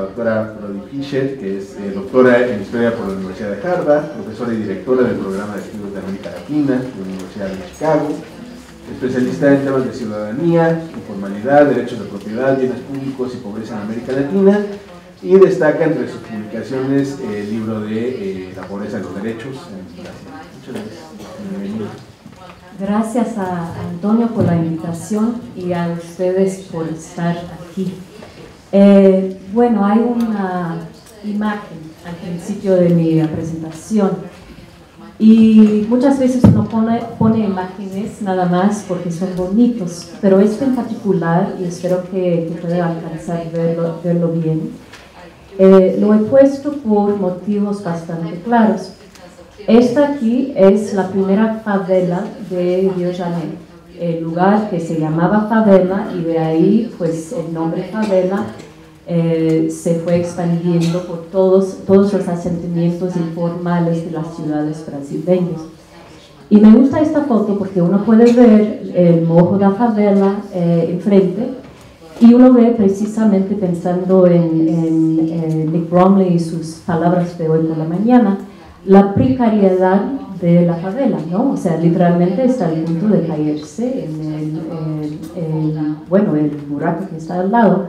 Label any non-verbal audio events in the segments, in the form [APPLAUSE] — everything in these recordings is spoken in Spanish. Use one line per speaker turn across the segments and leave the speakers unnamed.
doctora Brody Fisher, que es eh, doctora en Historia por la Universidad de Harvard, profesora y directora del Programa de Estudios de América Latina de la Universidad de Chicago, especialista en temas de ciudadanía, informalidad, derechos de propiedad, bienes públicos y pobreza en América Latina, y destaca entre sus publicaciones el libro de eh, La pobreza de los derechos Muchas gracias.
Gracias a Antonio por la invitación y a ustedes por estar aquí. Eh, bueno, hay una imagen al principio de mi presentación y muchas veces uno pone, pone imágenes nada más porque son bonitos, pero este en particular, y espero que, que puedan alcanzar verlo, verlo bien, eh, lo he puesto por motivos bastante claros. Esta aquí es la primera favela de Rio Janeiro, el lugar que se llamaba favela y de ahí pues el nombre favela eh, se fue expandiendo por todos, todos los asentamientos informales de las ciudades brasileñas. Y me gusta esta foto porque uno puede ver el mojo de la favela eh, enfrente y uno ve precisamente pensando en, en Nick Bromley y sus palabras de hoy por la mañana, la precariedad de la favela, ¿no? O sea, literalmente está al punto de caerse en el, bueno, el buraco que está al lado.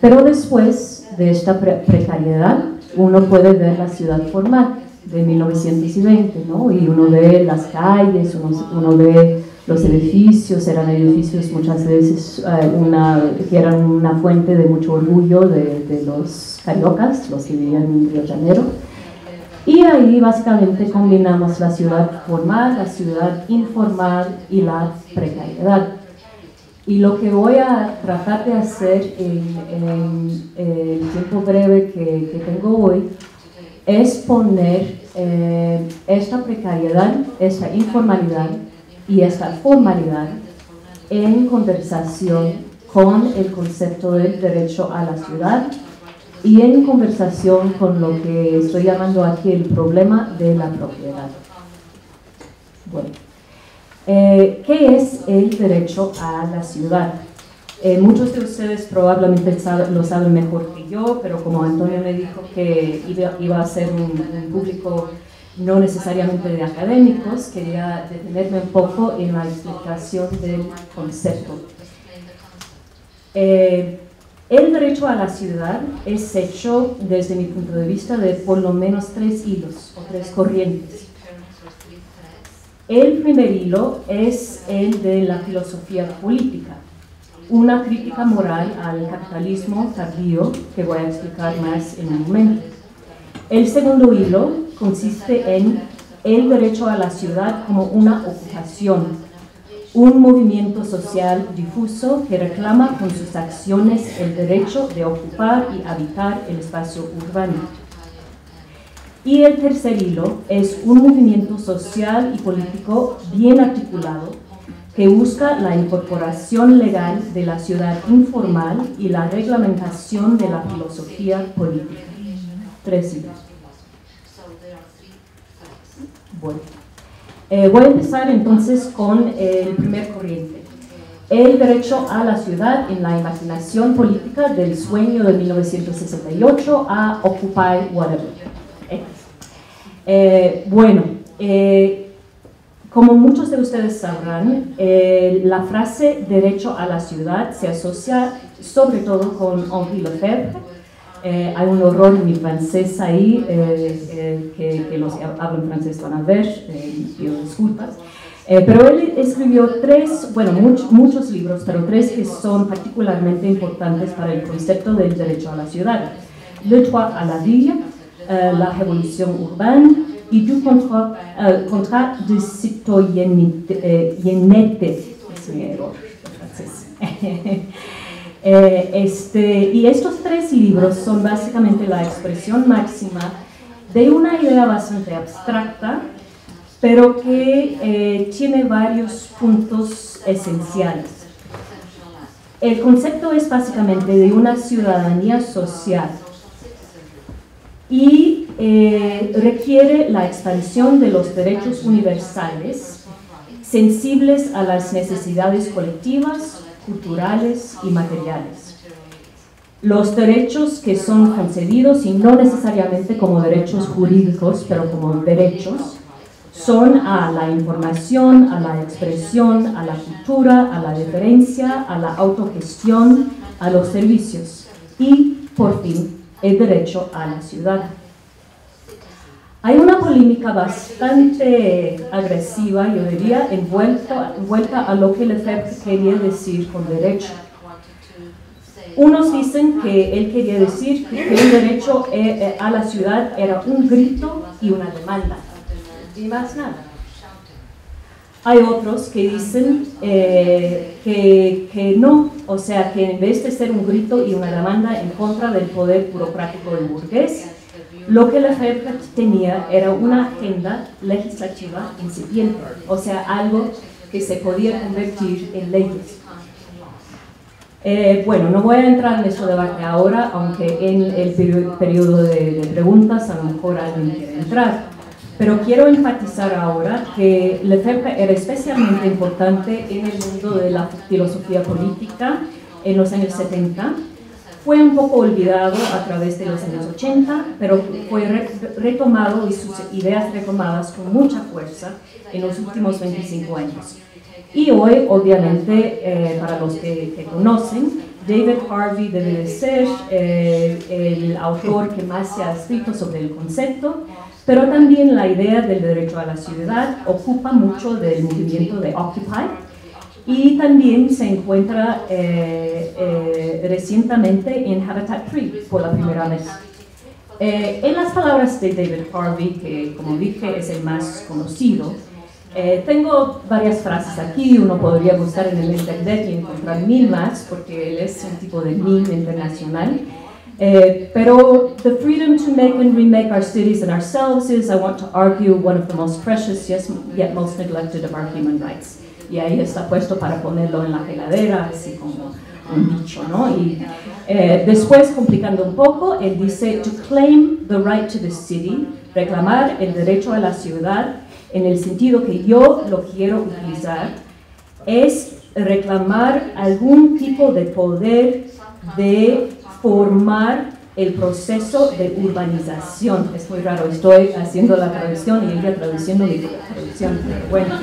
Pero después de esta precariedad, uno puede ver la ciudad formal de 1920, ¿no? Y uno ve las calles, uno, ve los edificios, eran edificios muchas veces eh, una, que eran una fuente de mucho orgullo de, de los cariocas, los que vivían en Río Janeiro y ahí básicamente combinamos la ciudad formal, la ciudad informal y la precariedad. Y lo que voy a tratar de hacer en, el tiempo breve que, tengo hoy es poner eh, esta precariedad, esta informalidad y esta formalidad en conversación con el concepto del derecho a la ciudad y en conversación con lo que estoy llamando aquí el problema de la propiedad. Bueno, eh, ¿qué es el derecho a la ciudad? Eh, muchos de ustedes probablemente lo saben mejor que yo, pero como Antonio me dijo que iba, a ser un, público no necesariamente de académicos, quería detenerme un poco en la explicación del concepto. Eh, el derecho a la ciudad es hecho, desde mi punto de vista, de por lo menos tres hilos o tres corrientes. El primer hilo es el de la filosofía política, una crítica moral al capitalismo tardío que voy a explicar más en un momento. El segundo hilo consiste en el derecho a la ciudad como una ocupación un movimiento social difuso que reclama con sus acciones el derecho de ocupar y habitar el espacio urbano. Y el tercer hilo es un movimiento social y político bien articulado que busca la incorporación legal de la ciudad informal y la reglamentación de la filosofía política. Tres hilos. Bueno. Eh, voy a empezar entonces con el primer corriente. El derecho a la ciudad en la imaginación política del sueño de 1968 a Occupy Eh, bueno, eh, como muchos de ustedes sabrán, la frase derecho a la ciudad se asocia sobre todo con Henri Lefebvre, eh, hay un horror en mi francés ahí, eh, eh, que, los que hablan francés van a ver, pido disculpas. pero él escribió tres, bueno, muchos libros, pero tres que son particularmente importantes para el concepto del derecho a la ciudad. Le droit à la ville, la révolution urbaine y du contrat, contrat de citoyenneté. francés. [LAUGHS] Eh, este, y estos tres libros son básicamente la expresión máxima de una idea bastante abstracta, pero que eh, tiene varios puntos esenciales. El concepto es básicamente de una ciudadanía social y eh, requiere la expansión de los derechos universales sensibles a las necesidades colectivas, culturales y materiales. los derechos que son concedidos, y no necesariamente como derechos jurídicos, pero como derechos, son a la información, a la expresión, a la cultura, a la diferencia, a la autogestión, a los servicios y, por fin, el derecho a la ciudad. Hay una polémica bastante agresiva, yo diría, envuelta, envuelta a lo que Lefebvre quería decir con derecho. Unos dicen que él quería decir que el derecho eh, eh, a la ciudad era un grito y una demanda, y más nada. Hay otros que dicen eh, que, que, no, o sea, que en vez de ser un grito y una demanda en contra del poder burocrático del burgués, lo que la FEDCAT tenía era una agenda legislativa incipiente, o sea, algo que se podía convertir en leyes. Eh, bueno, no voy a entrar en este debate ahora, aunque en el periodo de, preguntas a lo mejor alguien quiere entrar. Pero quiero enfatizar ahora que Lefebvre era especialmente importante en el mundo de la filosofía política en los años 70. Fue un poco olvidado a través de los años 80, pero fue retomado y sus ideas retomadas con mucha fuerza en los últimos 25 años. Y hoy, obviamente, eh, para los que, conocen, David Harvey debe de ser eh, el autor que más se ha escrito sobre el concepto pero también la idea del derecho a la ciudad ocupa mucho del movimiento de Occupy y también se encuentra eh, eh, recientemente en Habitat Free por la primera vez. Eh, en las palabras de David Harvey, que como dije es el más conocido, tengo varias frases aquí, uno podría buscar en el internet y encontrar mil más, porque él es un tipo de meme internacional. Uh, pero the freedom to make and remake our cities and ourselves is, I want to argue, one of the most precious yes, yet most neglected of our human rights. Y ahí está puesto para ponerlo en la heladera, así como un dicho, ¿no? Y eh, después, complicando un poco, él dice, to claim the right to the city, reclamar el derecho a la ciudad, en el sentido que yo lo quiero utilizar, es reclamar algún tipo de poder de formar el proceso de urbanización. Es muy raro, estoy haciendo la traducción y ella traduciendo mi traducción, bueno. [LAUGHS]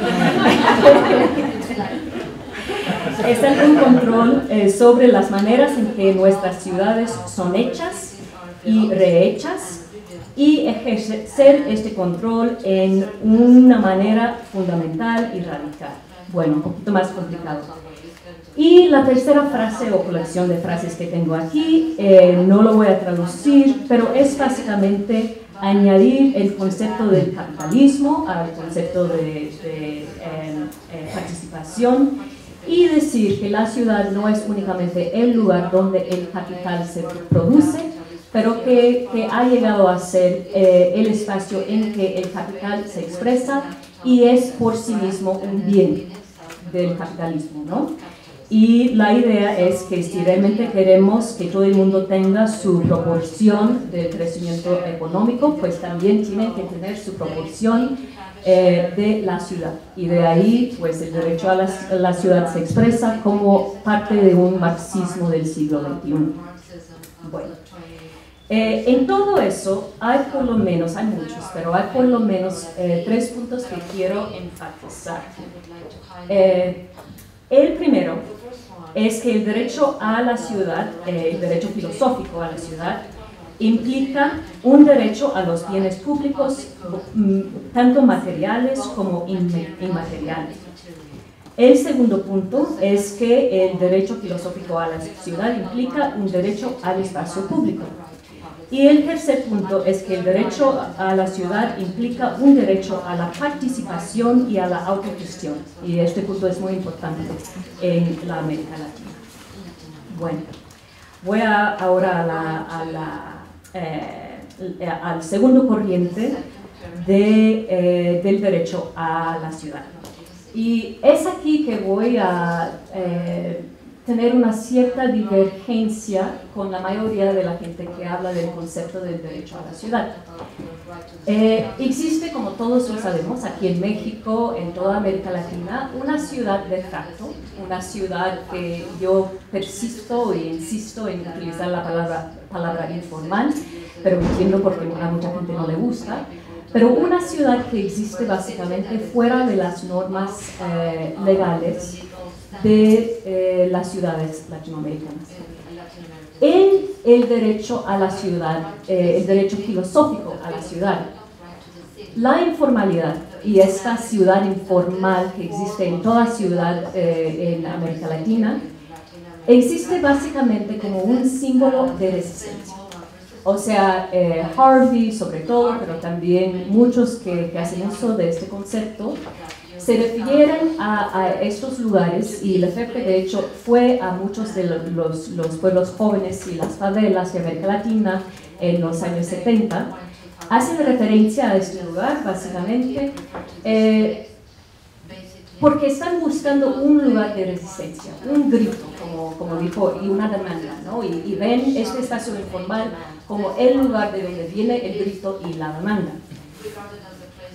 es un control eh, sobre las maneras en que nuestras ciudades son hechas y rehechas y ejercer este control en una manera fundamental y radical. Bueno, un poquito más complicado. Y la tercera frase o colección de frases que tengo aquí, eh, no lo voy a traducir, pero es básicamente añadir el concepto del capitalismo al concepto de, eh, eh, participación y decir que la ciudad no es únicamente el lugar donde el capital se produce, pero que, que ha llegado a ser el espacio en que el capital se expresa y es por sí mismo un bien del capitalismo, ¿no? Y la idea es que si realmente queremos que todo el mundo tenga su proporción de crecimiento económico, pues también tiene que tener su proporción eh, de la ciudad. Y de ahí, pues el derecho a la, ciudad se expresa como parte de un marxismo del siglo XXI. Bueno, eh, en todo eso hay por lo menos, hay muchos, pero hay por lo menos eh, tres puntos que quiero enfatizar. El primero es que el derecho a la ciudad, eh, el derecho filosófico a la ciudad, implica un derecho a los bienes públicos, mm, tanto materiales como inmateriales. El segundo punto es que el derecho filosófico a la ciudad implica un derecho al espacio público. Y el tercer punto es que el derecho a la ciudad implica un derecho a la participación y a la autogestión. Y este punto es muy importante en la América Latina. Bueno, voy ahora a la, eh, al segundo corriente eh, del derecho a la ciudad. Y es aquí que voy a... Eh, tener una cierta divergencia con la mayoría de la gente que habla del concepto del derecho a la ciudad. Eh, existe, como todos lo sabemos, aquí en México, en toda América Latina, una ciudad de facto, una ciudad que yo persisto e insisto en utilizar la palabra, palabra informal, pero entiendo porque a mucha gente no le gusta, pero una ciudad que existe básicamente fuera de las normas eh, legales de eh, las ciudades latinoamericanas. En el derecho a la ciudad, eh, el derecho filosófico a la ciudad, la informalidad y esta ciudad informal que existe en toda ciudad en América Latina, existe básicamente como un símbolo de resistencia. O sea, eh, Harvey sobre todo, pero también muchos que, hacen uso de este concepto, se refieren a, estos lugares y Lefebvre de hecho fue a muchos de los, los, pueblos jóvenes y las favelas de América Latina en los años 70. Hacen referencia a este lugar básicamente eh, porque están buscando un lugar de resistencia, un grito, como, como dijo, y una demanda, ¿no? Y ven este espacio informal como el lugar de donde viene el grito y la demanda.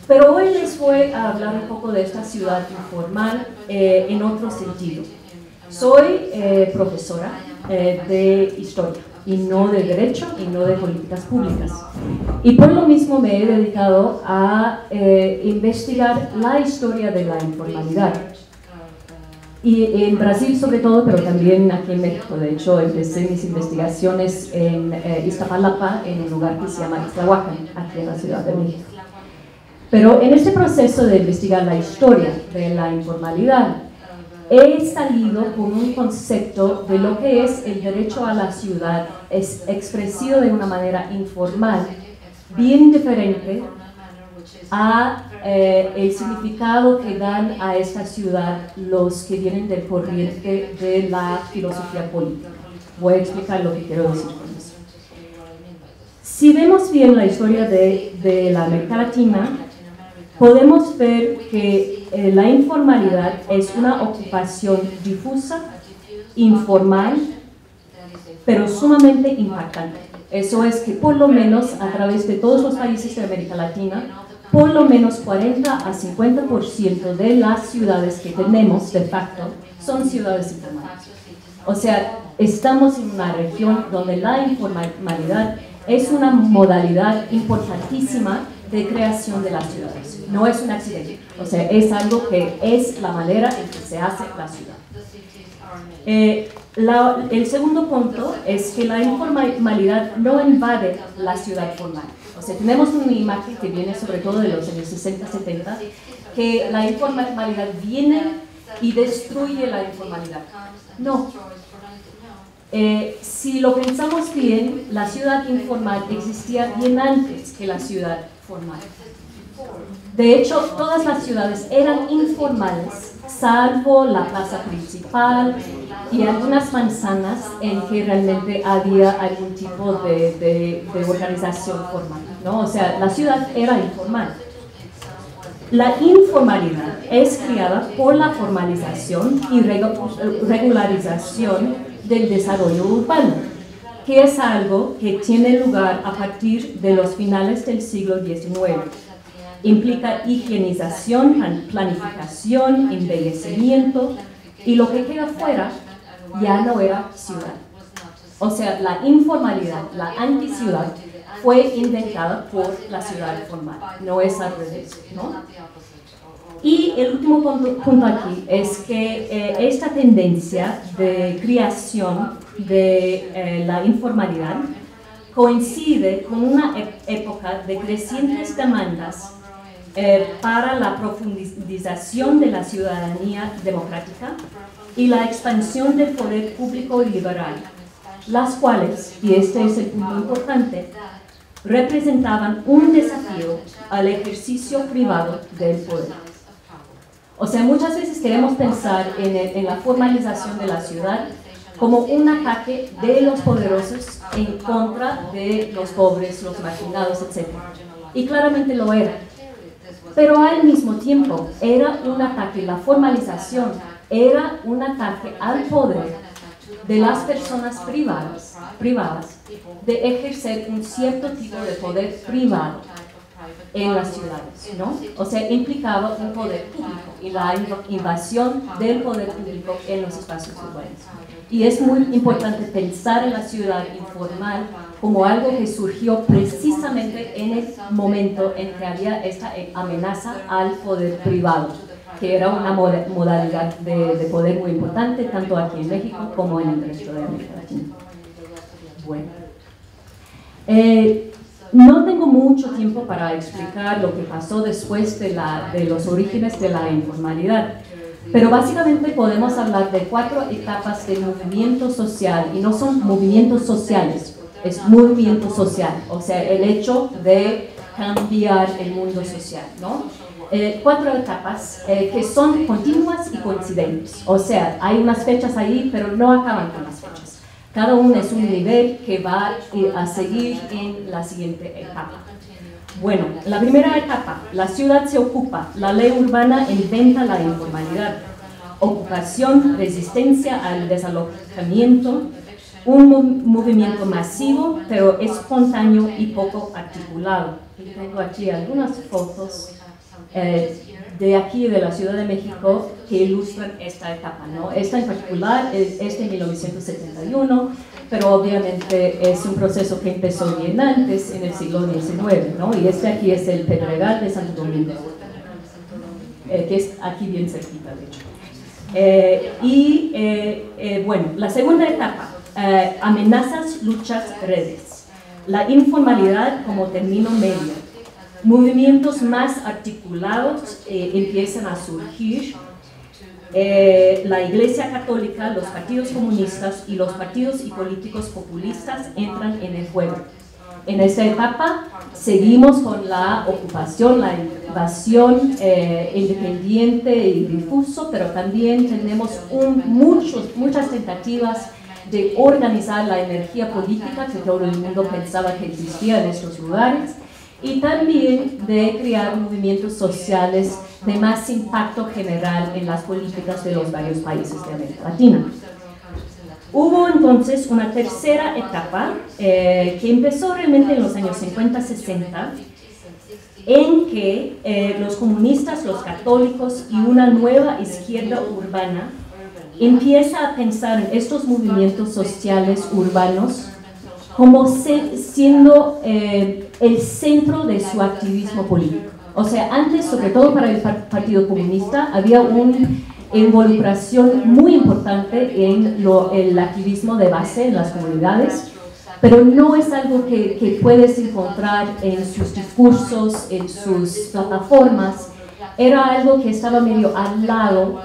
Pero hoy les voy a hablar un poco de esta ciudad informal eh, en otro sentido. Soy eh, profesora eh, de historia y no de derecho y no de políticas públicas. Y por lo mismo me he dedicado a investigar la historia de la informalidad y en Brasil sobre todo, pero también aquí en México. De hecho, empecé mis investigaciones en eh, Iztapalapa, en un lugar que se llama Iztahuacan, aquí en la Ciudad de México. Pero en este proceso de investigar la historia de la informalidad, he salido con un concepto de lo que es el derecho a la ciudad, es de una manera informal, bien diferente a eh, el significado que dan a esta ciudad los que vienen del corriente de la filosofía política. Voy a explicar lo que quiero decir con eso. Si vemos bien la historia de, de la América Latina, podemos ver que eh, la informalidad es una ocupación difusa, informal, pero sumamente impactante. Eso es que por lo menos a través de todos los países de América Latina, por lo menos 40 a 50% de las ciudades que tenemos de facto son ciudades informales. O sea, estamos en una región donde la informalidad es una modalidad importantísima de creación de las ciudades. No es un accidente, o sea, es algo que es la manera en que se hace la ciudad. Eh, el segundo punto es que la informalidad no invade la ciudad formal. O sea, tenemos una imagen que viene sobre todo de los años 60-70, que la informalidad viene y destruye la informalidad. No. Eh, si lo pensamos bien, la ciudad informal existía bien antes que la ciudad formal. De hecho, todas las ciudades eran informales, salvo la plaza principal y algunas manzanas en que realmente había algún tipo de, de, organización formal. ¿no? O sea, la ciudad era informal. La informalidad es creada por la formalización y regularización del desarrollo urbano, que es algo que tiene lugar a partir de los finales del siglo XIX Implica higienización, planificación, embellecimiento y lo que queda fuera ya no era ciudad. O sea, la informalidad, la anticiudad fue inventada por la ciudad formal, no es al revés. ¿no? Y el último punto, aquí es que eh, esta tendencia de creación de eh, la informalidad coincide con una época de crecientes demandas eh, para la profundización de la ciudadanía democrática y la expansión del poder público y liberal, las cuales, y este es el punto importante, representaban un desafío al ejercicio privado del poder. O sea, muchas veces queremos pensar en, en la formalización de la ciudad como un ataque de los poderosos en contra de los pobres, los marginados, etc. Y claramente lo era pero al mismo tiempo era un ataque, la formalización era un ataque al poder de las personas privadas, privadas de ejercer un cierto tipo de poder privado en las ciudades, ¿no? O sea, implicaba un poder público y la invasión del poder público en los espacios urbanos. Y es muy importante pensar en la ciudad informal como algo que surgió precisamente en el momento en que había esta amenaza al poder privado, que era una modalidad de, poder muy importante tanto aquí en México como en el resto de América Latina. Bueno. Eh, no tengo mucho tiempo para explicar lo que pasó después de, la, de los orígenes de la informalidad, pero básicamente podemos hablar de cuatro etapas de movimiento social, y no son movimientos sociales, es movimiento social, o sea, el hecho de cambiar el mundo social, ¿no? Eh, cuatro etapas eh, que son continuas y coincidentes, o sea, hay unas fechas ahí, pero no acaban con las fechas. Cada uno es un nivel que va a seguir en la siguiente etapa. Bueno, la primera etapa, la ciudad se ocupa, la ley urbana inventa la informalidad, ocupación, resistencia al desalojamiento, un movimiento masivo, pero espontáneo y poco articulado. Tengo aquí algunas fotos eh, de aquí, de la Ciudad de México, que ilustran esta etapa. ¿no? Esta en particular es, de 1971, pero obviamente es un proceso que empezó bien antes, en el siglo XIX, ¿no? y este aquí es el Pedregal de Santo Domingo, eh, que es aquí bien cerquita, de hecho. Eh, y eh, bueno, la segunda etapa, amenazas, luchas, redes. La informalidad como término medio movimientos más articulados eh, empiezan a surgir. Eh, la Iglesia Católica, los partidos comunistas y los partidos y políticos populistas entran en el juego. En esta etapa seguimos con la ocupación, la invasión eh, independiente y difuso, pero también tenemos muchos, muchas tentativas de organizar la energía política que todo el mundo pensaba que existía en estos lugares y también de crear movimientos sociales de más impacto general en las políticas de los varios países de América Latina. Hubo entonces una tercera etapa eh, que empezó realmente en los años 50-60, en que eh, los comunistas, los católicos y una nueva izquierda urbana empieza a pensar en estos movimientos sociales urbanos como siendo eh, el centro de su activismo político. O sea, antes, sobre todo para el Partido Comunista, había una involucración muy importante en lo, el activismo de base en las comunidades, pero no es algo que, que puedes encontrar en sus discursos, en sus plataformas. Era algo que estaba medio al lado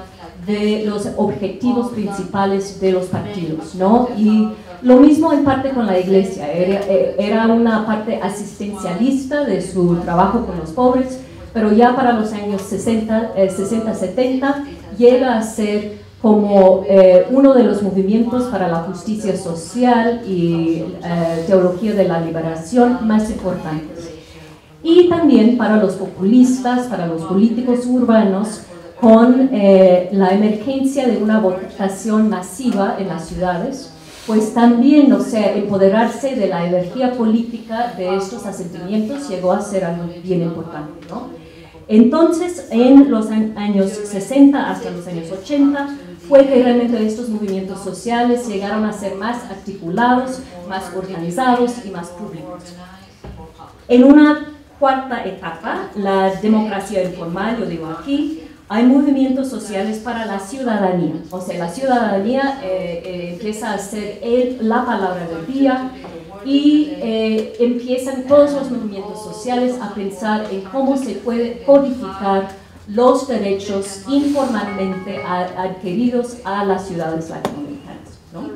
de los objetivos principales de los partidos, ¿no? Y lo mismo en parte con la iglesia, era, una parte asistencialista de su trabajo con los pobres, pero ya para los años 60, 60 70 llega a ser como eh, uno de los movimientos para la justicia social y eh, teología de la liberación más importantes. Y también para los populistas, para los políticos urbanos, con eh, la emergencia de una votación masiva en las ciudades, pues también, o sea, empoderarse de la energía política de estos asentamientos llegó a ser algo bien importante, ¿no? Entonces, en los años 60 hasta los años 80, fue que realmente estos movimientos sociales llegaron a ser más articulados, más organizados y más públicos. En una cuarta etapa, la democracia informal, yo digo aquí, hay movimientos sociales para la ciudadanía. O sea, la ciudadanía eh, eh, empieza a ser el, la palabra del día y eh, empiezan todos los movimientos sociales a pensar en cómo se puede codificar los derechos informalmente adquiridos a las ciudades latinoamericanas. ¿no?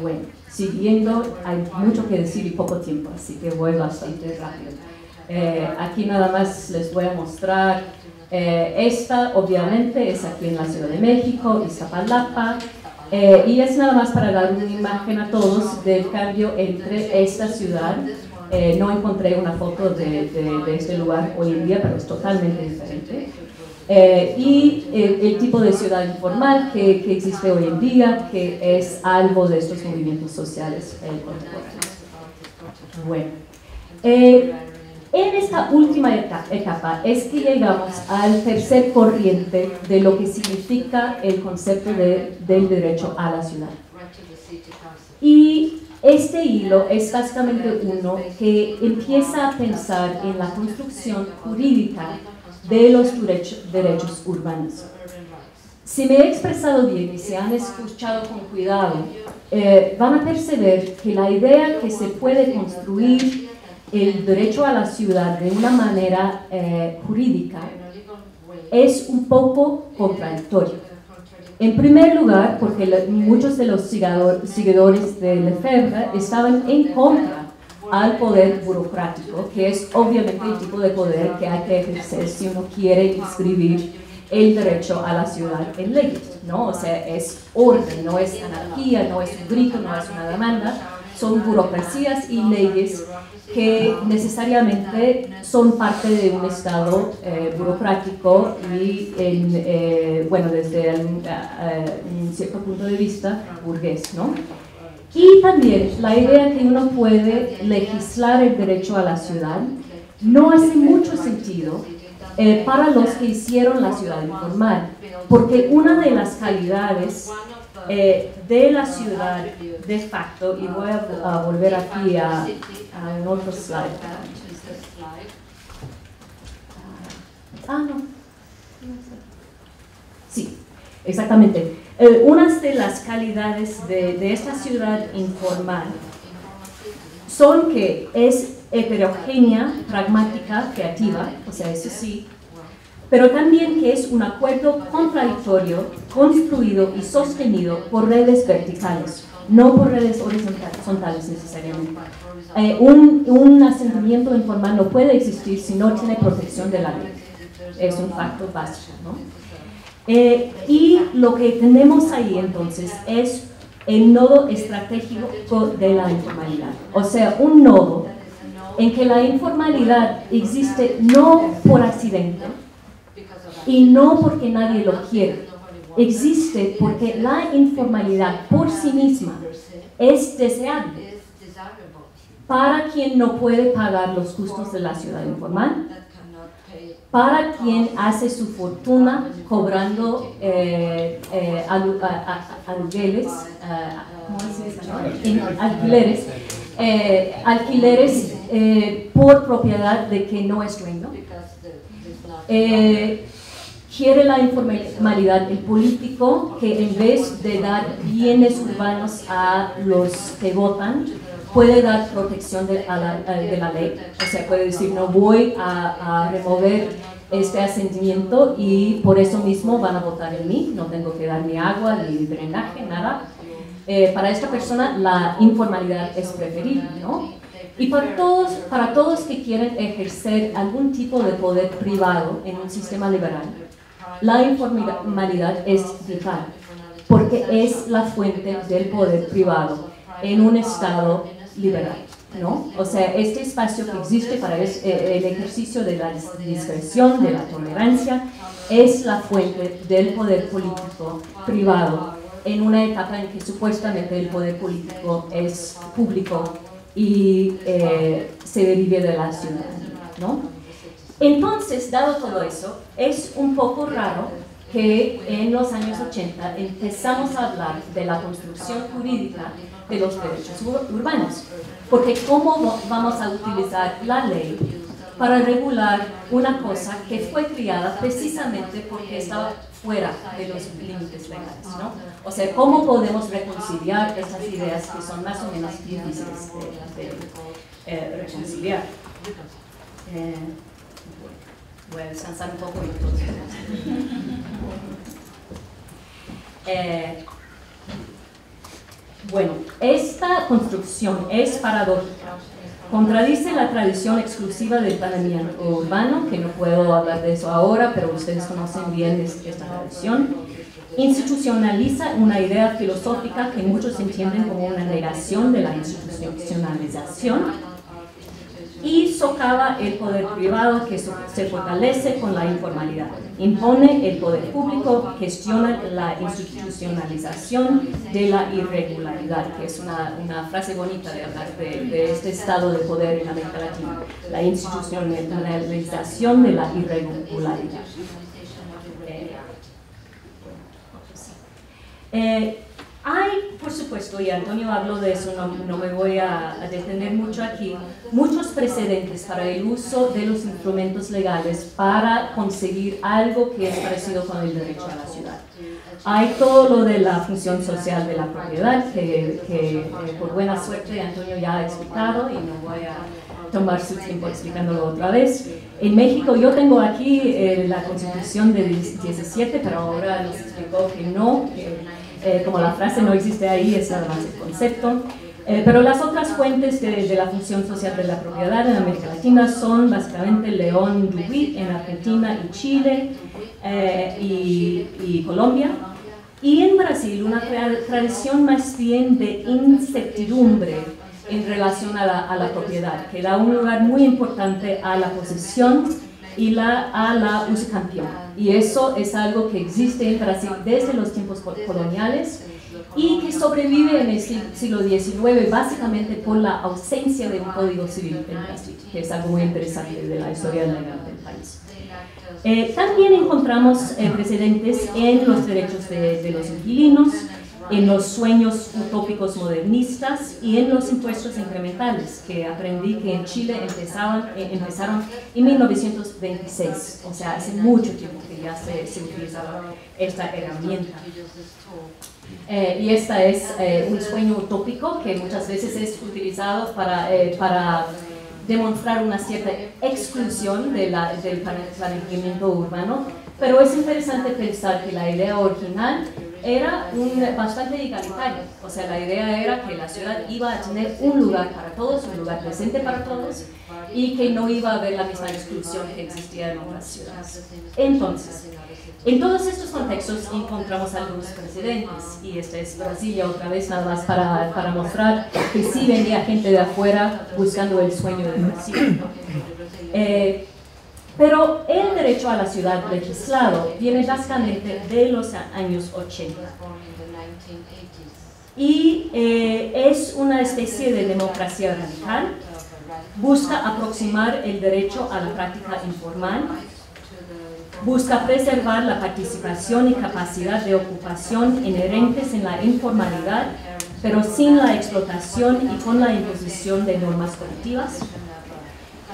Bueno, siguiendo, hay mucho que decir y poco tiempo, así que voy bastante rápido. aquí nada más les voy a mostrar eh, esta obviamente es aquí en la Ciudad de México, Iztapalapa, eh, y es nada más para dar una imagen a todos del cambio entre esta ciudad. Eh, no encontré una foto de, este lugar hoy en día, pero es totalmente diferente. y el tipo de ciudad informal que, que, existe hoy en día, que es algo de estos movimientos sociales contemporáneos. Bueno. En esta última etapa es que llegamos al tercer corriente de lo que significa el concepto de, del derecho a la ciudad. Y este hilo es básicamente uno que empieza a pensar en la construcción jurídica de los derechos urbanos. Si me he expresado bien y se han escuchado con cuidado, eh, van a perceber que la idea que se puede construir el derecho a la ciudad de una manera eh, jurídica es un poco contradictorio. En primer lugar, porque muchos de los seguidores de Lefebvre estaban en contra al poder burocrático, que es obviamente el tipo de poder que hay que ejercer si uno quiere inscribir el derecho a la ciudad en leyes, ¿no? O sea, es orden, no es anarquía, no es un grito, no es una demanda, son burocracias y leyes que necesariamente son parte de un Estado eh, burocrático y, eh, bueno, desde un, cierto punto de vista burgués, ¿no? Y también la idea que uno puede legislar el derecho a la ciudad no hace mucho sentido eh, para los que hicieron la ciudad informal, porque una de las calidades eh, de la ciudad de facto, y voy a, volver aquí a, a, un otro slide. Ah, no. Sí, exactamente. Eh, unas de las calidades de, de esta ciudad informal son que es heterogénea, pragmática, creativa, o sea, eso sí, pero también que es un acuerdo contradictorio, construido y sostenido por redes verticales, no por redes horizontales necesariamente. Eh, un, un, asentamiento informal no puede existir si no tiene protección de la ley. Es un facto básico. ¿no? Eh, y lo que tenemos ahí entonces es el nodo estratégico de la informalidad. O sea, un nodo en que la informalidad existe no por accidente, y no porque nadie lo quiere. Existe porque la informalidad por sí misma es deseable. Para quien no puede pagar los costos de la ciudad informal, para quien hace su fortuna cobrando eh, eh, alquileres, alquileres, eh, alquileres por propiedad de que no es dueño quiere la informalidad el político que en vez de dar bienes urbanos a los que votan, puede dar protección de, la, de la, ley. O sea, puede decir, no voy a, remover este asentimiento y por eso mismo van a votar en mí, no tengo que dar ni agua, ni drenaje, nada. Eh, para esta persona la informalidad es preferible, ¿no? Y para todos, para todos que quieren ejercer algún tipo de poder privado en un sistema liberal, la informalidad es vital, porque es la fuente del poder privado en un Estado liberal. ¿no? O sea, este espacio que existe para eh, el ejercicio de la discreción, de la tolerancia, es la fuente del poder político privado en una etapa en que supuestamente el poder político es público y eh, se derive de la ciudadanía. ¿no? Entonces, dado todo eso, es un poco raro que en los años 80 empezamos a hablar de la construcción jurídica de los derechos urbanos. Porque ¿cómo vamos a utilizar la ley para regular una cosa que fue creada precisamente porque estaba fuera de los límites legales? ¿no? O sea, ¿cómo podemos reconciliar esas ideas que son más o menos difíciles de, eh, reconciliar? Eh, voy a descansar un poco y. Eh, bueno, esta construcción es paradójica. Contradice la tradición exclusiva del planeamiento urbano, que no puedo hablar de eso ahora, pero ustedes conocen bien esta tradición. Institucionaliza una idea filosófica que muchos entienden como una negación de la institucionalización y socava el poder privado que se fortalece con la informalidad. Impone el poder público, gestiona la institucionalización de la irregularidad, que es una, una frase bonita de hablar de, este estado de poder en América Latina, la institucionalización de la irregularidad. Eh, hay, por supuesto, y Antonio habló de eso, no, me voy a, detener mucho aquí, muchos precedentes para el uso de los instrumentos legales para conseguir algo que es parecido con el derecho a la ciudad. Hay todo lo de la función social de la propiedad, que, por buena suerte Antonio ya ha explicado y no voy a tomar su tiempo explicándolo otra vez. En México yo tengo aquí eh, la constitución de 17, pero ahora nos explicó que no, eh, como la frase no existe ahí, es nada más el concepto. Eh, pero las otras fuentes de, la función social de la propiedad en América Latina son básicamente León Dubuit en Argentina y Chile eh, y, Colombia. Y en Brasil una tradición más bien de incertidumbre en relación a la, a la propiedad, que da un lugar muy importante a la posesión y la, a la campeón. Y eso es algo que existe en Brasil desde los tiempos coloniales y que sobrevive en el siglo XIX básicamente por la ausencia de un código civil en Brasil, que es algo muy interesante de la historia legal del país. Eh, también encontramos eh, precedentes en los derechos de, de los inquilinos, en los sueños utópicos modernistas y en los impuestos incrementales, que aprendí que en Chile empezaban, eh, empezaron en 1926, o sea, hace mucho tiempo que ya se, se utilizaba esta herramienta. Eh, y este es eh, un sueño utópico que muchas veces es utilizado para, para demostrar una cierta exclusión de la, del planeamiento urbano, pero es interesante pensar que la idea original era un, bastante igualitario. O sea, la idea era que la ciudad iba a tener un lugar para todos, un lugar presente para todos, y que no iba a haber la misma exclusión que existía en otras ciudades. Entonces, en todos estos contextos encontramos algunos precedentes, y este es Brasil otra vez nada más para, para mostrar que sí venía gente de afuera buscando el sueño de Brasil. Eh, pero el derecho a la ciudad legislado viene básicamente de los años 80. Y eh, es una especie de democracia radical. Busca aproximar el derecho a la práctica informal. Busca preservar la participación y capacidad de ocupación inherentes en la informalidad, pero sin la explotación y con la imposición de normas colectivas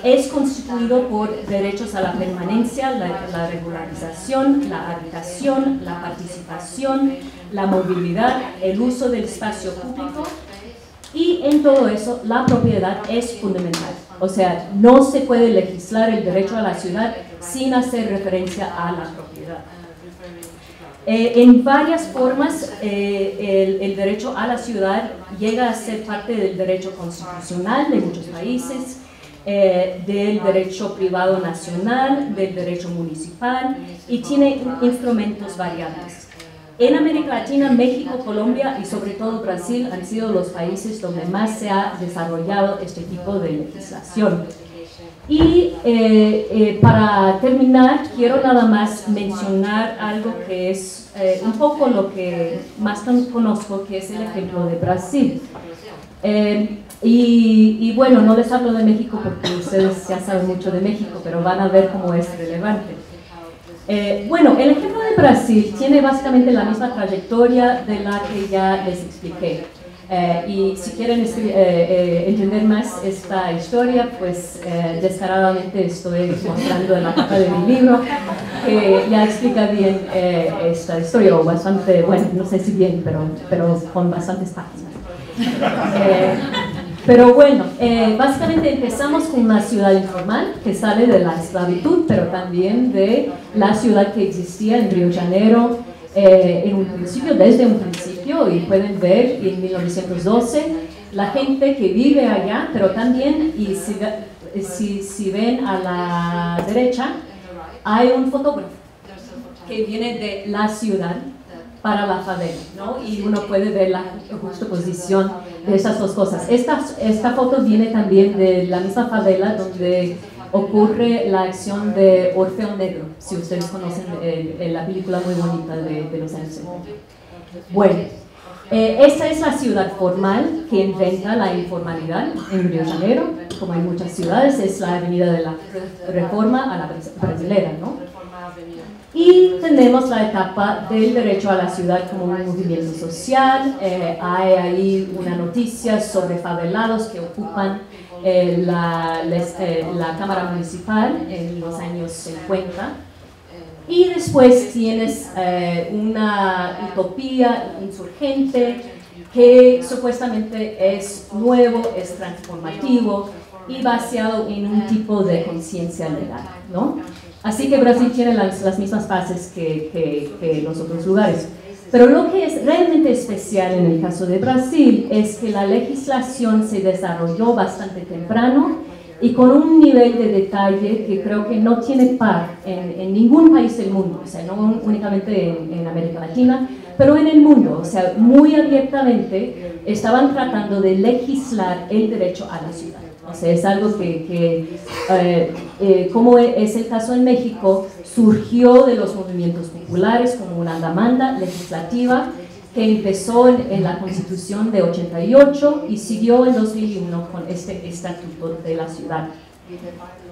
es constituido por derechos a la permanencia, la, regularización, la habitación, la participación, la movilidad, el uso del espacio público y en todo eso la propiedad es fundamental. O sea, no se puede legislar el derecho a la ciudad sin hacer referencia a la propiedad. Eh, en varias formas eh, el, el, derecho a la ciudad llega a ser parte del derecho constitucional de muchos países, eh, del derecho privado nacional, del derecho municipal y tiene instrumentos variables. En América Latina, México, Colombia y sobre todo Brasil han sido los países donde más se ha desarrollado este tipo de legislación. Y eh, eh, para terminar, quiero nada más mencionar algo que es un poco lo que más conozco, que es el ejemplo de Brasil. Y, bueno, no les hablo de México porque ustedes ya saben mucho de México, pero van a ver cómo es relevante. Eh, bueno, el ejemplo de Brasil tiene básicamente la misma trayectoria de la que ya les expliqué. Eh, y si quieren eh, entender más esta historia, pues descaradamente estoy mostrando en la tapa de mi libro, que ya explica bien esta historia, o bastante, bueno, no sé si bien, pero, pero con bastantes páginas. Pero bueno, eh, básicamente empezamos con una ciudad informal que sale de la esclavitud, pero también de la ciudad que existía en Río de Janeiro eh, en un principio, desde un principio, y pueden ver en 1912 la gente que vive allá, pero también, y si, si, si ven a la derecha, hay un fotógrafo que viene de la ciudad para la favela, ¿no? Y uno puede ver la juxtaposición de esas dos cosas. Esta, esta foto viene también de la misma favela donde ocurre la acción de Orfeo Negro, si ustedes conocen eh, la película muy bonita de, de los años 70. Bueno, eh, esta es la ciudad formal que inventa la informalidad en Río de Janeiro, como en muchas ciudades, es la avenida de la reforma a la brasilera, ¿no? Y tenemos la etapa del derecho a la ciudad como un movimiento social. Eh, hay ahí una noticia sobre favelados que ocupan eh, la, eh, la, Cámara Municipal en los años 50. Y después tienes una utopía insurgente que supuestamente es nuevo, es transformativo y basado en un tipo de conciencia legal. ¿no? Así que Brasil tiene las, las mismas fases que, que, los otros lugares. Pero lo que es realmente especial en el caso de Brasil es que la legislación se desarrolló bastante temprano y con un nivel de detalle que creo que no tiene par en, en ningún país del mundo, o sea, no únicamente en, en, América Latina, pero en el mundo, o sea, muy abiertamente estaban tratando de legislar el derecho a la ciudad. Es algo que, eh, eh, como es el caso en México, surgió de los movimientos populares como una demanda legislativa que empezó en, la Constitución de 88 y siguió en 2001 con este Estatuto de la Ciudad.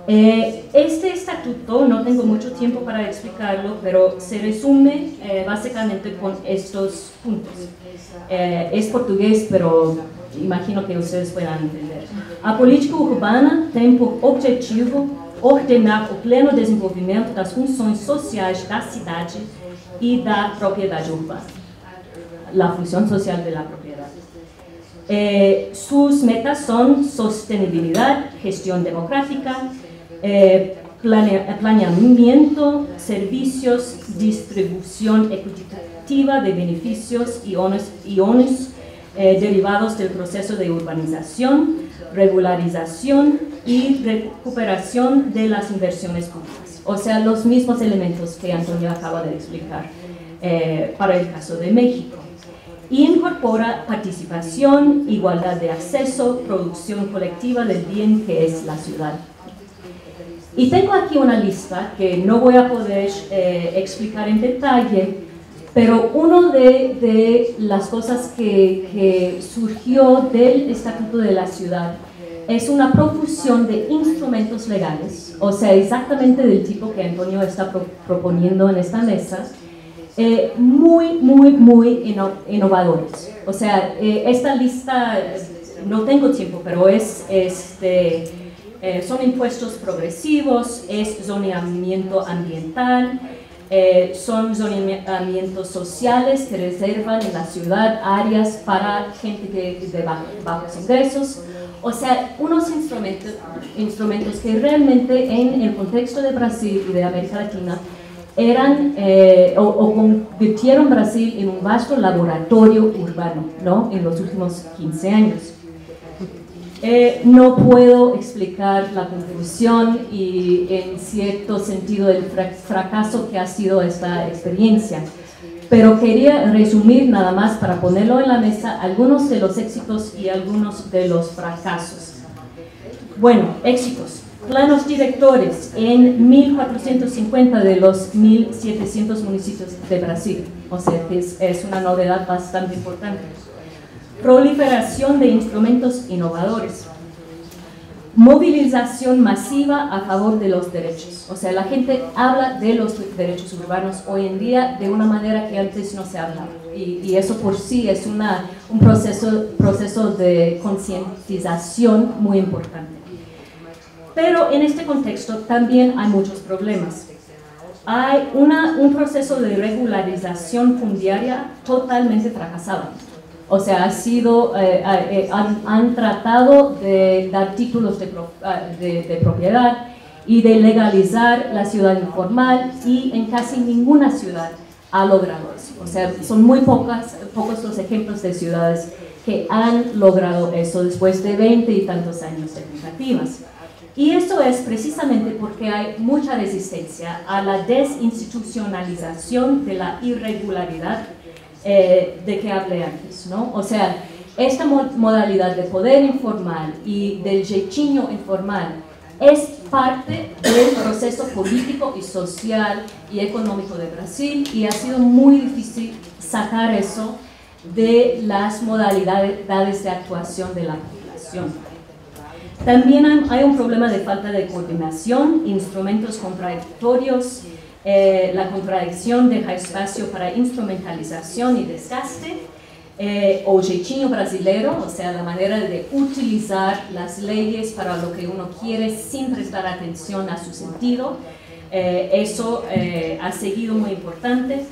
Eh, este estatuto, no tengo mucho tiempo para explicarlo, pero se resume básicamente con estos puntos. es portugués, pero imagino que ustedes puedan entender. A política urbana tem por objetivo ordenar o pleno desenvolvimento das funções sociais da cidade e da propriedade urbana. A função social da propriedade. Eh, sus metas são sostenibilidade, gestão democrática, eh, planeamiento, servicios, distribución equitativa de beneficios y ones eh, derivados del proceso de urbanización, regularización y recuperación de las inversiones públicas. O sea, los mismos elementos que Antonio acaba de explicar eh, para el caso de México. Incorpora participación, igualdad de acceso, producción colectiva del bien que es la ciudad. Y tengo aquí una lista que no voy a poder eh, explicar en detalle, pero una de, las cosas que, surgió del Estatuto de la Ciudad es una profusión de instrumentos legales, o sea, exactamente del tipo que Antonio está proponiendo en esta mesa, eh, muy, muy, muy innovadores. O sea, eh, esta lista, no tengo tiempo, pero es, este, eh, son impuestos progresivos, es zoneamiento ambiental, eh, son zoneamientos sociales que reservan en la ciudad áreas para gente que, de bajos ingresos. O sea, unos instrumentos, instrumentos que realmente en el contexto de Brasil y de América Latina eran eh, o, o, convirtieron Brasil en un vasto laboratorio urbano ¿no? en los últimos 15 años. Eh, no puedo explicar la confusión y en cierto sentido el fracaso que ha sido esta experiencia, pero quería resumir nada más para ponerlo en la mesa algunos de los éxitos y algunos de los fracasos. Bueno, éxitos. Planos directores en 1450 de los 1700 municipios de Brasil, o sea que es una novedad bastante importante proliferación de instrumentos innovadores, movilización masiva a favor de los derechos. O sea, la gente habla de los derechos urbanos hoy en día de una manera que antes no se hablaba. Y, eso por sí es una, un proceso, proceso de concientización muy importante. Pero en este contexto también hay muchos problemas. Hay una, un proceso de regularización fundiaria totalmente fracasado o sea, ha sido, eh, eh, han, tratado de dar títulos ah, de, de, propiedad y de legalizar la ciudad informal y en casi ninguna ciudad ha logrado eso. O sea, son muy pocas, pocos los ejemplos de ciudades que han logrado eso después de 20 y tantos años de tentativas. Y esto es precisamente porque hay mucha resistencia a la desinstitucionalización de la irregularidad eh, de que hablé antes, ¿no? O sea, esta modalidad de poder informal y del jeitinho informal es parte del proceso político y social y económico de Brasil y ha sido muy difícil sacar eso de las modalidades de actuación de la población. También hay un problema de falta de coordinación, instrumentos contradictorios, eh, la contradicción deja espacio para instrumentalización y desgaste, eh, o jeitinho brasileiro, o sea, la manera de utilizar las leyes para lo que uno quiere sin prestar atención a su sentido. Eh, eso eh, ha seguido muy importante.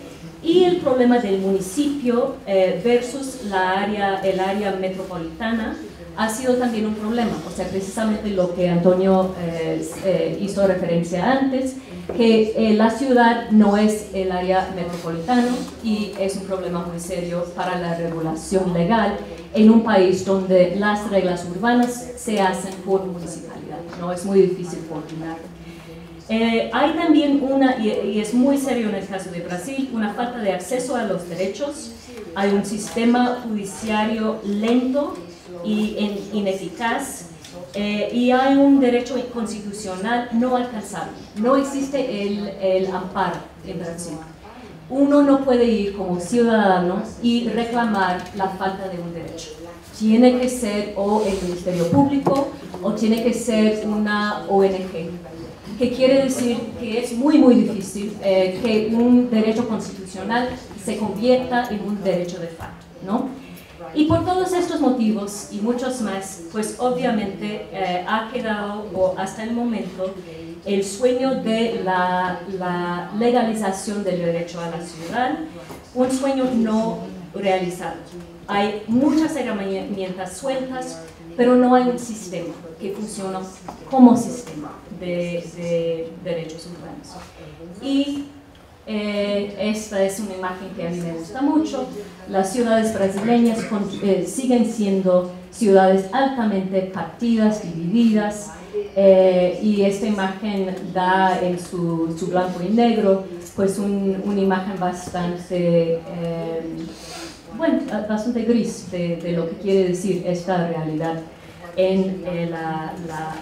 Y el problema del municipio versus la área, el área metropolitana, ha sido también un problema, o sea, precisamente lo que Antonio eh, eh, hizo referencia antes, que eh, la ciudad no es el área metropolitana y es un problema muy serio para la regulación legal en un país donde las reglas urbanas se hacen por municipalidad, no es muy difícil coordinar. hay también una, y, es muy serio en el caso de Brasil, una falta de acceso a los derechos, hay un sistema judiciario lento y ineficaz eh, y hay un derecho constitucional no alcanzable. No existe el, el amparo en Brasil. Uno no puede ir como ciudadano y reclamar la falta de un derecho. Tiene que ser o el Ministerio Público o tiene que ser una ONG que quiere decir que es muy, muy difícil eh, que un derecho constitucional se convierta en un derecho de facto, ¿no? Y por todos estos motivos y muchos más, pues obviamente eh, ha quedado, o hasta el momento, el sueño de la, legalización del derecho a la ciudad, un sueño no realizado. Hay muchas herramientas sueltas, pero no hay un sistema que funcione como sistema de, de derechos urbanos. Y eh, esta es una imagen que a mí me gusta mucho. Las ciudades brasileñas eh, siguen siendo ciudades altamente partidas, divididas, eh, y esta imagen da en su, su blanco y negro, pues una imagen bastante, bueno, bastante gris de, de, lo que quiere decir esta realidad en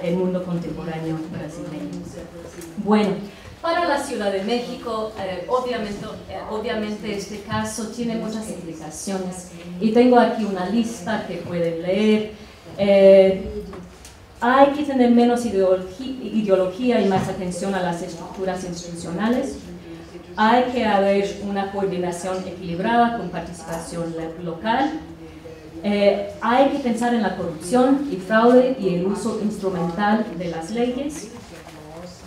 el mundo contemporáneo brasileño. Bueno, para la Ciudad de México, eh, obviamente, eh, obviamente este caso tiene muchas implicaciones y tengo aquí una lista que pueden leer. Eh, hay que tener menos ideología y más atención a las estructuras institucionales. Hay que haber una coordinación equilibrada con participación local. hay que pensar en la corrupción y fraude y el uso instrumental de las leyes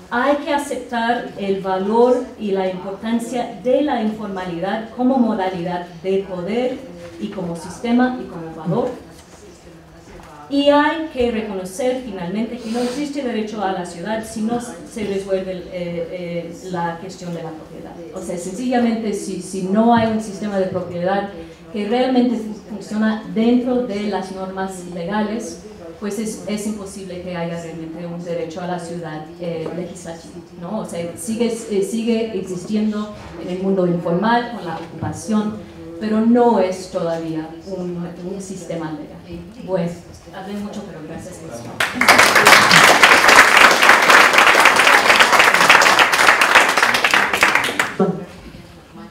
hay que aceptar el valor y la importancia de la informalidad como modalidad de poder y como sistema y como valor. Y hay que reconocer finalmente que no existe derecho a la ciudad si no se resuelve eh, eh, la cuestión de la propiedad. O sea, sencillamente si, si no hay un sistema de propiedad que realmente funciona dentro de las normas legales, pues es, es, imposible que haya realmente un derecho a la ciudad eh, legislativo, ¿no? O sea, sigue, eh, sigue existiendo en el mundo informal con la ocupación, pero no es todavía un, un sistema legal. Pues, hablé mucho, pero gracias.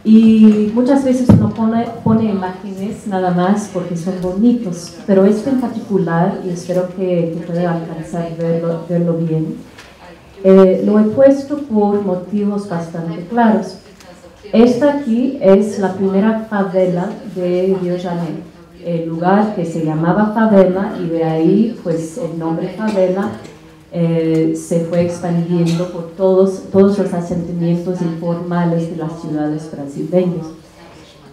Y muchas veces uno pone, pone imágenes nada más porque son bonitos, pero este en particular, y espero que, que pueda alcanzar verlo, verlo bien, eh, lo he puesto por motivos bastante claros. Esta aquí es la primera favela de Rio Janeiro, el lugar que se llamaba favela y de ahí pues el nombre favela eh, se fue expandiendo por todos, todos los asentamientos informales de las ciudades brasileñas.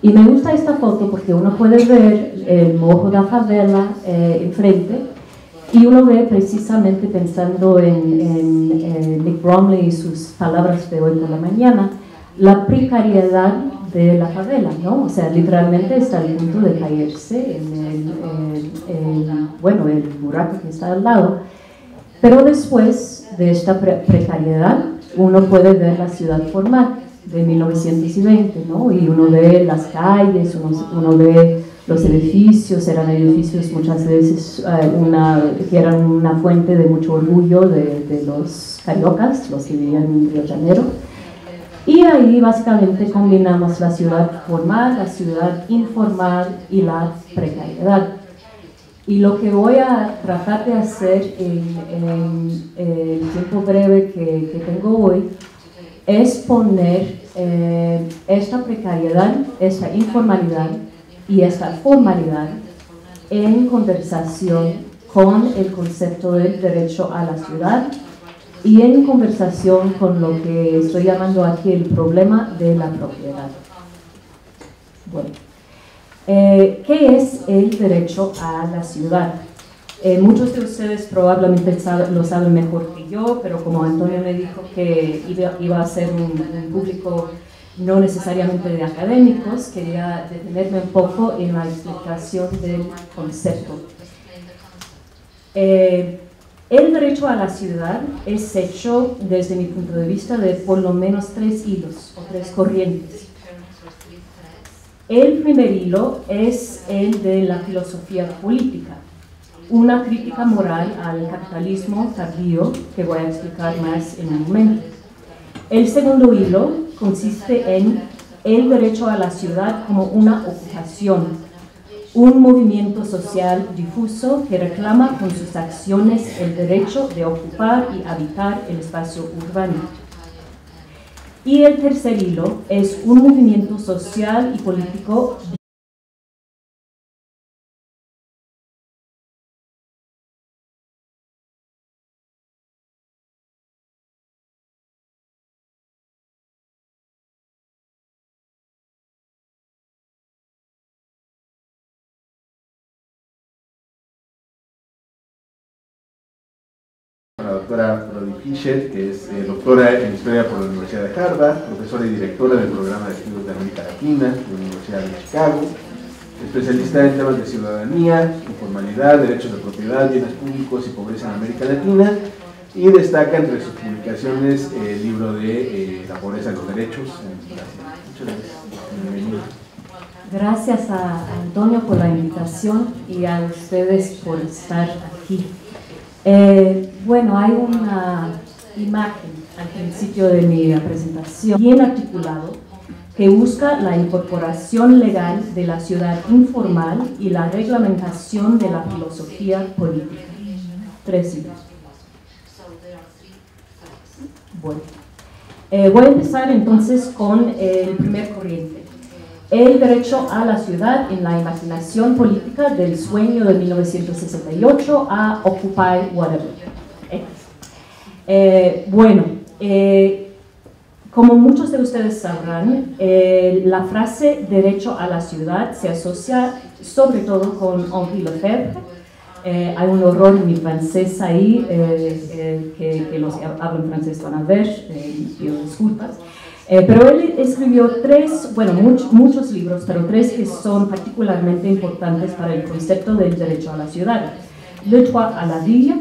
Y me gusta esta foto porque uno puede ver el mojo de la favela eh, enfrente y uno ve precisamente pensando en, en, Nick Bromley y sus palabras de hoy por la mañana, la precariedad de la favela, ¿no? O sea, literalmente está al punto de caerse en el, el, bueno, el buraco que está al lado. Pero después de esta precariedad, uno puede ver la ciudad formal. de 1920, ¿no? Y uno ve las calles, uno, uno ve los edificios, eran edificios muchas veces eh, una, que eran una fuente de mucho orgullo de, de los cariocas, los que vivían en Río Janeiro. Y ahí básicamente combinamos la ciudad formal, la ciudad informal y la precariedad. Y lo que voy a tratar de hacer en, el tiempo breve que, tengo hoy es poner eh, esta precariedad, esta informalidad y esta formalidad en conversación con el concepto del derecho a la ciudad y en conversación con lo que estoy llamando aquí el problema de la propiedad. Bueno, eh, ¿qué es el derecho a la ciudad? Eh, muchos de ustedes probablemente lo saben mejor que yo, pero como Antonio me dijo que iba, a ser un, público no necesariamente de académicos, quería detenerme un poco en la explicación del concepto. Eh, el derecho a la ciudad es hecho, desde mi punto de vista, de por lo menos tres hilos o tres corrientes. El primer hilo es el de la filosofía política, una crítica moral al capitalismo tardío que voy a explicar más en un momento. El segundo hilo consiste en el derecho a la ciudad como una ocupación un movimiento social difuso que reclama con sus acciones el derecho de ocupar y habitar el espacio urbano. Y el tercer hilo es un movimiento social y político
Fisher, que es eh, doctora en Historia por la Universidad de Harvard, profesora y directora del programa de estudios de América Latina de la Universidad de Chicago, especialista en temas de ciudadanía, informalidad, derechos de propiedad, bienes públicos y pobreza en América Latina, y destaca entre sus publicaciones el libro de eh, La pobreza de los derechos. Muchas gracias.
Gracias a Antonio por la invitación y a ustedes por estar aquí. Eh, bueno, hay una imagen al principio de mi presentación bien articulado que busca la incorporación legal de la ciudad informal y la reglamentación de la filosofía política. Tres ideas. Bueno, eh, voy a empezar entonces con el primer corriente el derecho a la ciudad en la imaginación política del sueño de 1968 a Occupy Whatever. Eh, bueno, eh, como muchos de ustedes sabrán, eh, la frase derecho a la ciudad se asocia sobre todo con Henri Lefebvre. hay un horror en mi francés ahí, que, que, los que hablan francés van a ver, pido disculpas. Eh, pero él escribió tres, bueno, muchos libros, pero tres que son particularmente importantes para el concepto del derecho a la ciudad. Le droit à la ville,